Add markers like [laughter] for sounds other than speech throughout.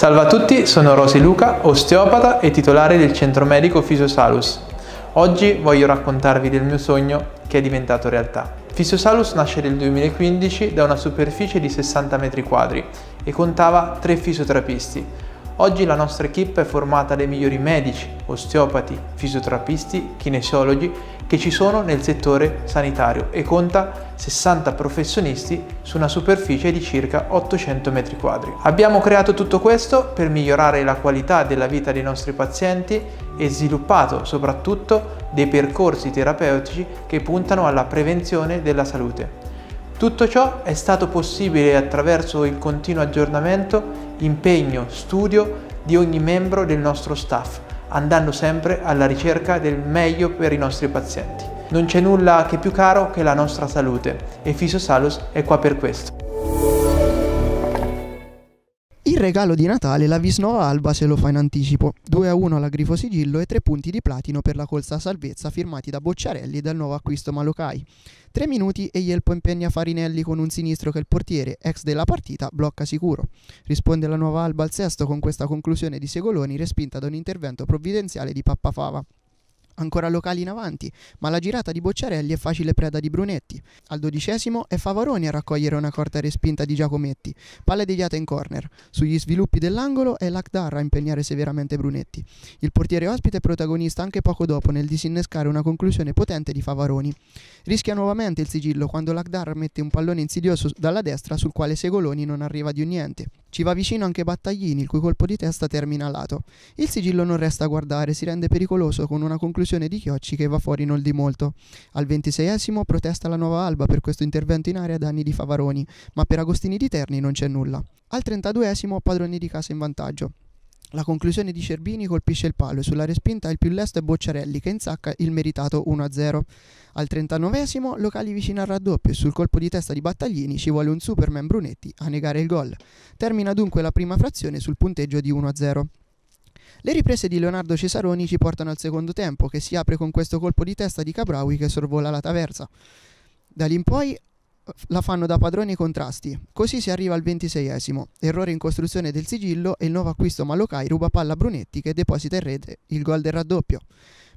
Salve a tutti, sono Rosy Luca, osteopata e titolare del centro medico Fisiosalus. Oggi voglio raccontarvi del mio sogno che è diventato realtà. Fisiosalus nasce nel 2015 da una superficie di 60 metri quadri e contava tre fisioterapisti, Oggi la nostra equip è formata dai migliori medici, osteopati, fisioterapisti, kinesiologi che ci sono nel settore sanitario e conta 60 professionisti su una superficie di circa 800 metri quadri. Abbiamo creato tutto questo per migliorare la qualità della vita dei nostri pazienti e sviluppato soprattutto dei percorsi terapeutici che puntano alla prevenzione della salute. Tutto ciò è stato possibile attraverso il continuo aggiornamento impegno, studio di ogni membro del nostro staff, andando sempre alla ricerca del meglio per i nostri pazienti. Non c'è nulla che più caro che la nostra salute e Fisiosalus è qua per questo. Regalo di Natale la Visnova Alba se lo fa in anticipo. 2 a 1 alla Grifo Sigillo e 3 punti di platino per la colza salvezza firmati da Bocciarelli e dal nuovo acquisto Malocai. 3 minuti e Ielpo impegna Farinelli con un sinistro che il portiere, ex della partita, blocca sicuro. Risponde la nuova Alba al sesto con questa conclusione di Segoloni respinta da un intervento provvidenziale di Pappafava ancora locali in avanti, ma la girata di Bocciarelli è facile preda di Brunetti. Al dodicesimo è Favaroni a raccogliere una corta respinta di Giacometti, palla deviata in corner. Sugli sviluppi dell'angolo è Lakdar a impegnare severamente Brunetti. Il portiere ospite è protagonista anche poco dopo nel disinnescare una conclusione potente di Favaroni. Rischia nuovamente il sigillo quando Lakdar mette un pallone insidioso dalla destra sul quale Segoloni non arriva di un niente. Ci va vicino anche Battaglini, il cui colpo di testa termina a lato. Il sigillo non resta a guardare, si rende pericoloso con una conclusione di Chiocci che va fuori non di molto. Al ventiseiesimo protesta la nuova Alba per questo intervento in area a danni di Favaroni, ma per Agostini di Terni non c'è nulla. Al trentaduesimo padroni di casa in vantaggio. La conclusione di Cerbini colpisce il palo e sulla respinta il più lesto è Bocciarelli che insacca il meritato 1-0. Al 39esimo locali vicino al raddoppio e sul colpo di testa di Battaglini ci vuole un Superman Brunetti a negare il gol. Termina dunque la prima frazione sul punteggio di 1-0. Le riprese di Leonardo Cesaroni ci portano al secondo tempo che si apre con questo colpo di testa di Cabraui che sorvola la taversa. Da lì in poi la fanno da padroni i contrasti. Così si arriva al ventiseiesimo. Errore in costruzione del sigillo e il nuovo acquisto Malocai ruba palla a Brunetti che deposita in rete il gol del raddoppio.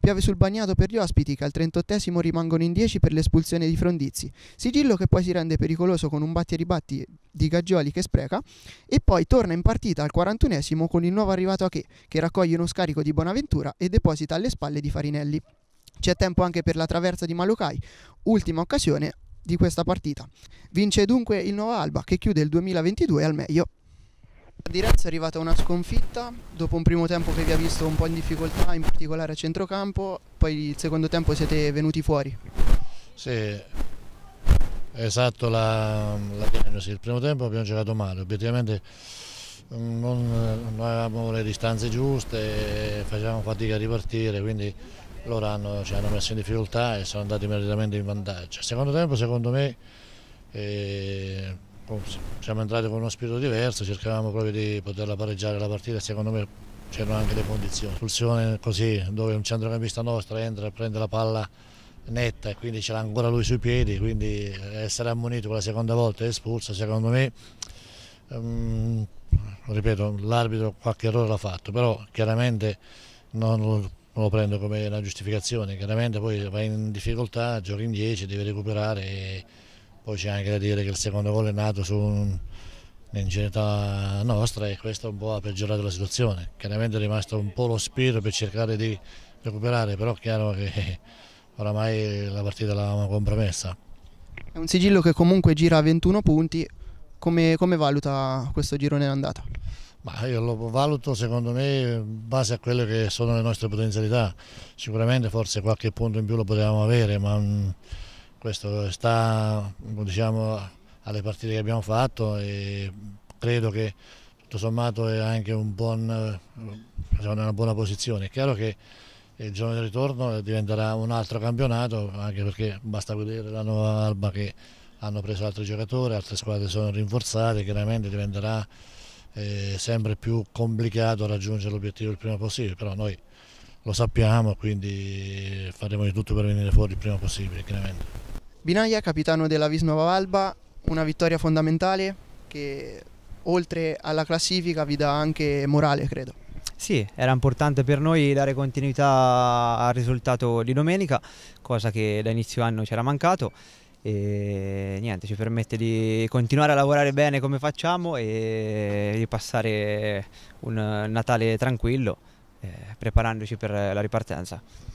Piove sul bagnato per gli ospiti che al 38esimo rimangono in 10 per l'espulsione di Frondizi. Sigillo che poi si rende pericoloso con un batti e ribatti di Gaggioli che spreca e poi torna in partita al 41esimo con il nuovo arrivato Ache che raccoglie uno scarico di Bonaventura e deposita alle spalle di Farinelli. C'è tempo anche per la traversa di Malocai, ultima occasione di questa partita. Vince dunque il Nova Alba che chiude il 2022 al meglio. Di Renzo è arrivata una sconfitta dopo un primo tempo che vi ha visto un po' in difficoltà, in particolare a centrocampo, poi il secondo tempo siete venuti fuori. Sì, esatto la, la diagnosi. Il primo tempo abbiamo giocato male, obiettivamente mm, non, non avevamo le distanze giuste, facevamo fatica a ripartire, quindi loro hanno, ci hanno messo in difficoltà e sono andati immediatamente in vantaggio. Secondo tempo secondo me eh, siamo entrati con uno spirito diverso, cercavamo proprio di poterla pareggiare la partita e secondo me c'erano anche le condizioni. Espulsione così dove un centrocampista nostro entra e prende la palla netta e quindi ce l'ha ancora lui sui piedi, quindi essere ammonito per la seconda volta e espulso secondo me um, ripeto l'arbitro qualche errore l'ha fatto, però chiaramente non non lo prendo come una giustificazione, chiaramente poi vai in difficoltà, giochi in 10, devi recuperare e poi c'è anche da dire che il secondo gol è nato su un'ingenuità nostra e questo un po' ha peggiorato la situazione. Chiaramente è rimasto un po' lo spirito per cercare di recuperare, però è chiaro che [laughs] oramai la partita l'avevamo compromessa. È un sigillo che comunque gira a 21 punti, come, come valuta questo girone d'andata? Ma io lo valuto secondo me in base a quelle che sono le nostre potenzialità. Sicuramente forse qualche punto in più lo potevamo avere, ma mm, questo sta diciamo, alle partite che abbiamo fatto e credo che tutto sommato è anche un buon, una buona posizione. È chiaro che il giorno del ritorno diventerà un altro campionato, anche perché basta vedere la nuova Alba che hanno preso altri giocatori, altre squadre sono rinforzate, chiaramente diventerà è sempre più complicato raggiungere l'obiettivo il prima possibile, però noi lo sappiamo quindi faremo di tutto per venire fuori il prima possibile chiaramente. Binaglia, capitano della Visnova Alba, una vittoria fondamentale che oltre alla classifica vi dà anche morale, credo. Sì, era importante per noi dare continuità al risultato di domenica, cosa che da inizio anno ci era mancato e niente, ci permette di continuare a lavorare bene come facciamo e di passare un Natale tranquillo, eh, preparandoci per la ripartenza.